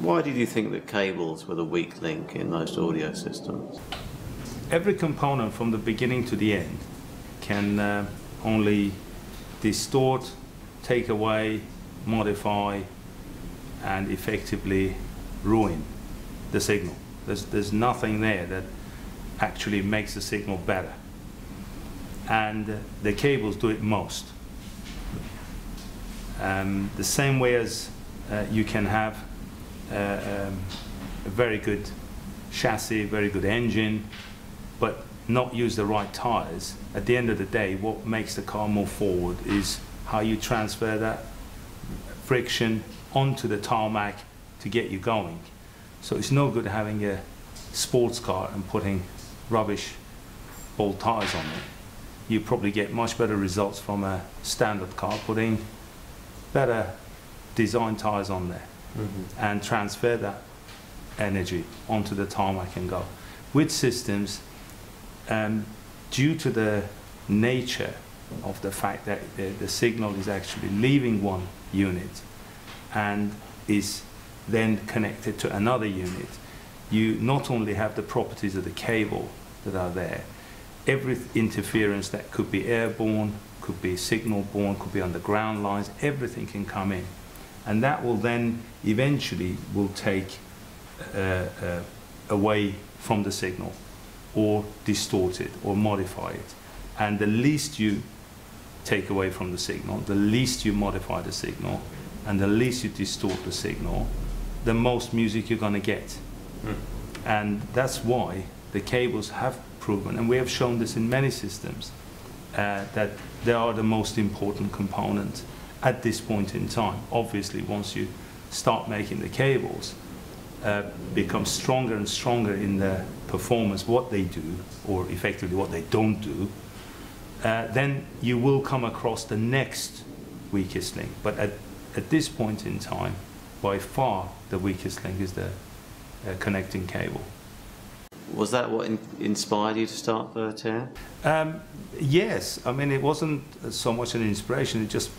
Why did you think that cables were the weak link in most audio systems? Every component from the beginning to the end can uh, only distort, take away, modify, and effectively ruin the signal. There's, there's nothing there that actually makes the signal better. And the cables do it most. Um, the same way as uh, you can have um, a very good chassis, very good engine, but not use the right tires, at the end of the day, what makes the car move forward is how you transfer that friction onto the tarmac to get you going. So it's no good having a sports car and putting rubbish old tires on it. You probably get much better results from a standard car putting better design tires on there Mm-hmm. and transfer that energy onto the tarmac and go. With systems, um, due to the nature of the fact that the, the signal is actually leaving one unit and is then connected to another unit, you not only have the properties of the cable that are there, every interference that could be airborne, could be signal borne, could be on the ground lines, everything can come in. And that will then eventually will take uh, uh, away from the signal or distort it or modify it. And the least you take away from the signal, the least you modify the signal, and the least you distort the signal, the most music you're going to get. And that's why the cables have proven, and we have shown this in many systems, uh, that they are the most important component at this point in time. Obviously, once you start making the cables, uh, become stronger and stronger in the performance, what they do, or effectively what they don't do, uh, then you will come across the next weakest link. But at, at this point in time, by far the weakest link is the uh, connecting cable. Was that what in- inspired you to start Vertere? Um, yes, I mean it wasn't so much an inspiration; it just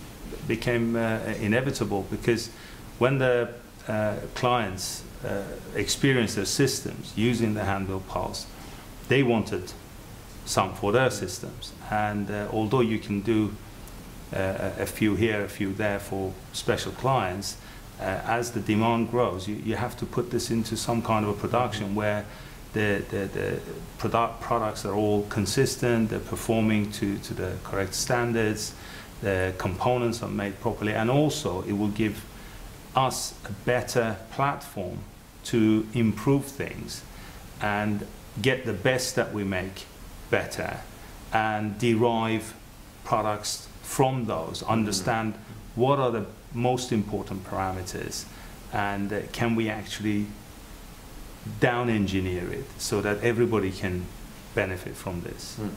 became uh, inevitable because when the uh, clients uh, experienced their systems using the handbuilt pulse, they wanted some for their systems. And although you can do a a few here, a few there for special clients, uh, as the demand grows, you, you have to put this into some kind of a production where the, the, the product, products are all consistent, they're performing to, to the correct standards, the components are made properly, and also it will give us a better platform to improve things and get the best that we make better and derive products from those, understand what are the most important parameters and uh, can we actually down engineer it so that everybody can benefit from this. Hmm.